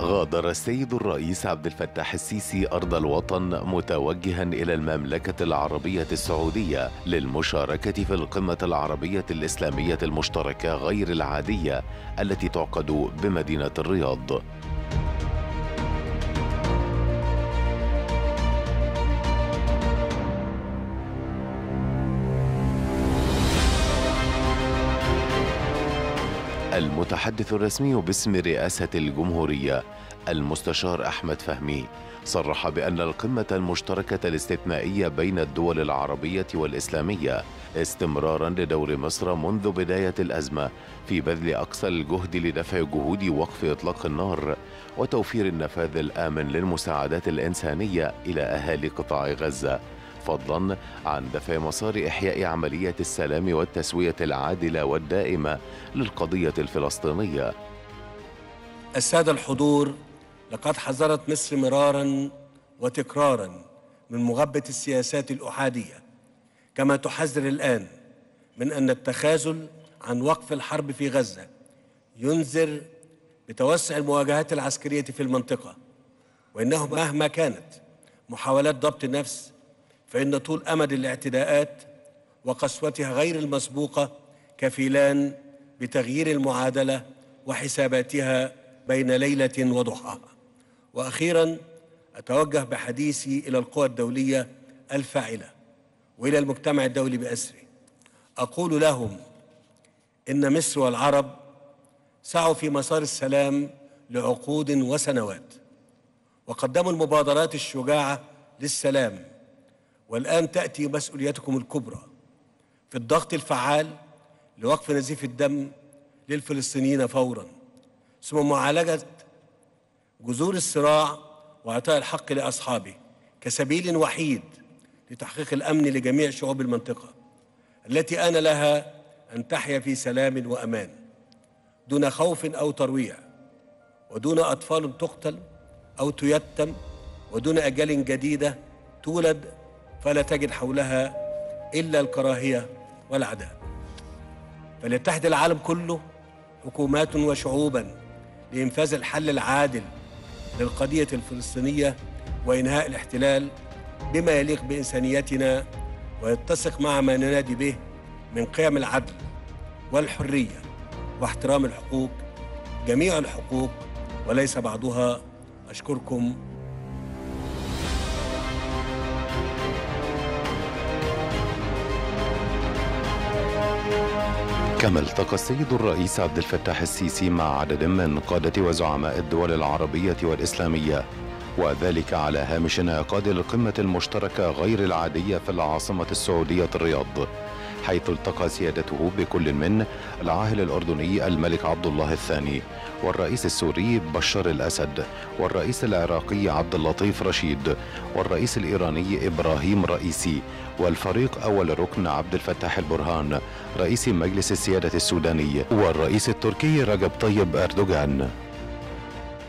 غادر السيد الرئيس عبد الفتاح السيسي أرض الوطن متوجها إلى المملكة العربية السعودية للمشاركة في القمة العربية الإسلامية المشتركة غير العادية التي تعقد بمدينة الرياض. المتحدث الرسمي باسم رئاسة الجمهورية المستشار أحمد فهمي صرح بأن القمة المشتركة الاستثنائية بين الدول العربية والإسلامية استمرارا لدور مصر منذ بداية الأزمة في بذل أقصى الجهد لدفع جهود وقف إطلاق النار وتوفير النفاذ الآمن للمساعدات الإنسانية إلى أهالي قطاع غزة. فضلا عن دفع مسار إحياء عملية السلام والتسوية العادلة والدائمة للقضية الفلسطينية. السادة الحضور لقد حذرت مصر مرارا وتكرارا من مغبة السياسات الأحادية كما تحذر الآن من أن التخاذل عن وقف الحرب في غزة ينذر بتوسع المواجهات العسكرية في المنطقة وإنه مهما كانت محاولات ضبط النفس فإن طول أمد الاعتداءات وقسوتها غير المسبوقة كفيلان بتغيير المعادلة وحساباتها بين ليلة وضحاها وأخيرا أتوجه بحديثي إلى القوى الدولية الفاعلة وإلى المجتمع الدولي بأسره أقول لهم إن مصر والعرب سعوا في مسار السلام لعقود وسنوات وقدموا المبادرات الشجاعة للسلام والآن تأتي مسؤوليتكم الكبرى في الضغط الفعال لوقف نزيف الدم للفلسطينيين فورا. ثم معالجة جذور الصراع وإعطاء الحق لأصحابه كسبيل وحيد لتحقيق الأمن لجميع شعوب المنطقة التي آن لها أن تحيا في سلام وأمان دون خوف أو ترويع ودون أطفال تقتل أو تيتم ودون أجال جديدة تولد فلا تجد حولها إلا الكراهية والعداء. فليتحد العالم كله حكومات وشعوبا لإنفاذ الحل العادل للقضية الفلسطينية وإنهاء الاحتلال بما يليق بإنسانيتنا ويتسق مع ما ننادي به من قيم العدل والحرية واحترام الحقوق جميع الحقوق وليس بعضها. أشكركم كما التقى السيد الرئيس عبد الفتاح السيسي مع عدد من قادة وزعماء الدول العربية والإسلامية وذلك على هامش انعقاد القمة المشتركة غير العادية في العاصمة السعودية الرياض. حيث التقى سيادته بكل من العاهل الأردني الملك عبد الله الثاني والرئيس السوري بشار الأسد والرئيس العراقي عبد اللطيف رشيد والرئيس الإيراني إبراهيم رئيسي والفريق أول ركن عبد الفتاح البرهان رئيس مجلس السيادة السوداني والرئيس التركي رجب طيب أردوغان.